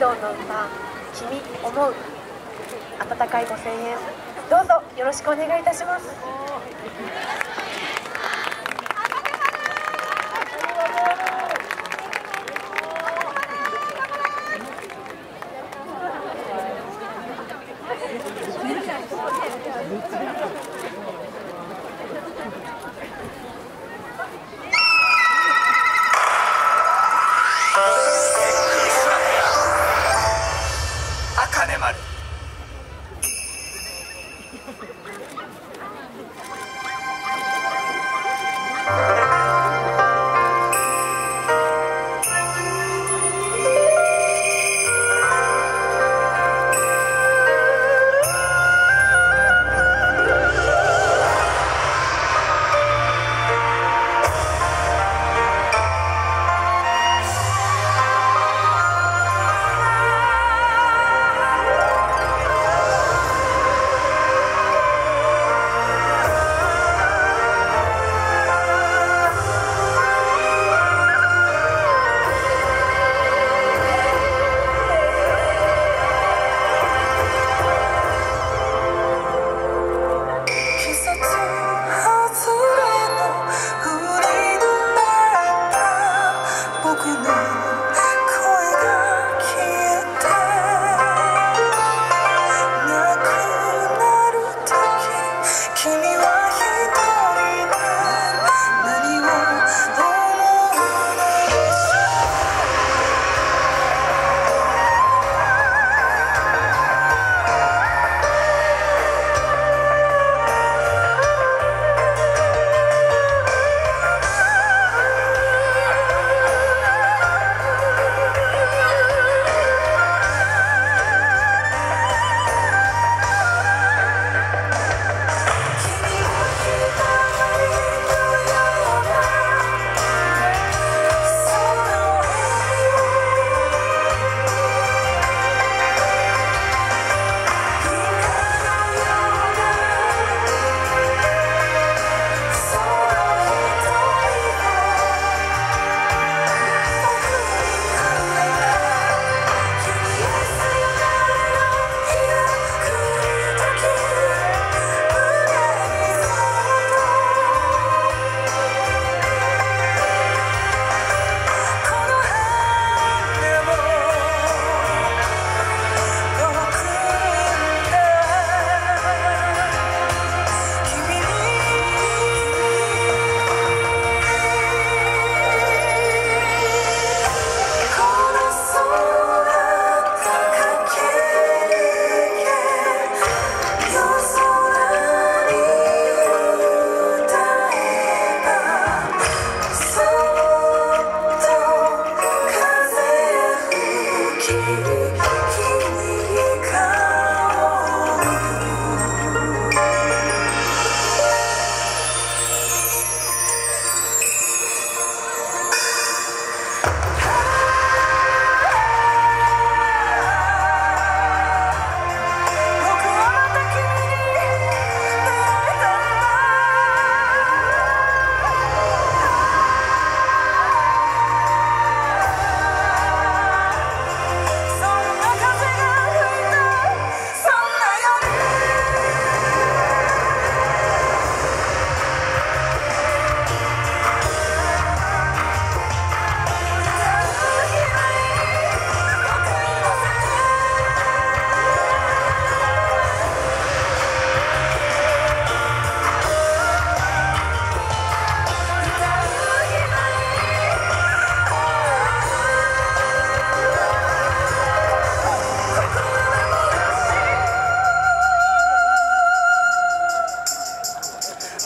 ドンの歌「君思う」温かいご声援。どうぞよろしくお願いいたします。Bye.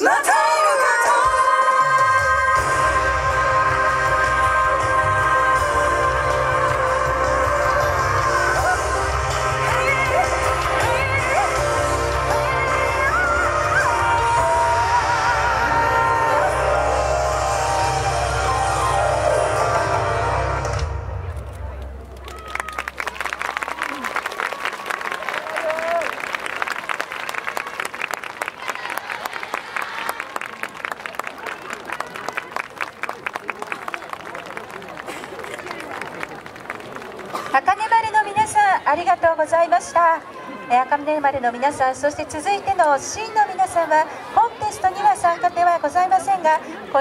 my time 高根丸の皆さんありがとうございました。赤嶺丸の皆さんそして続いての真の皆さんはコンテストには参加ではございませんが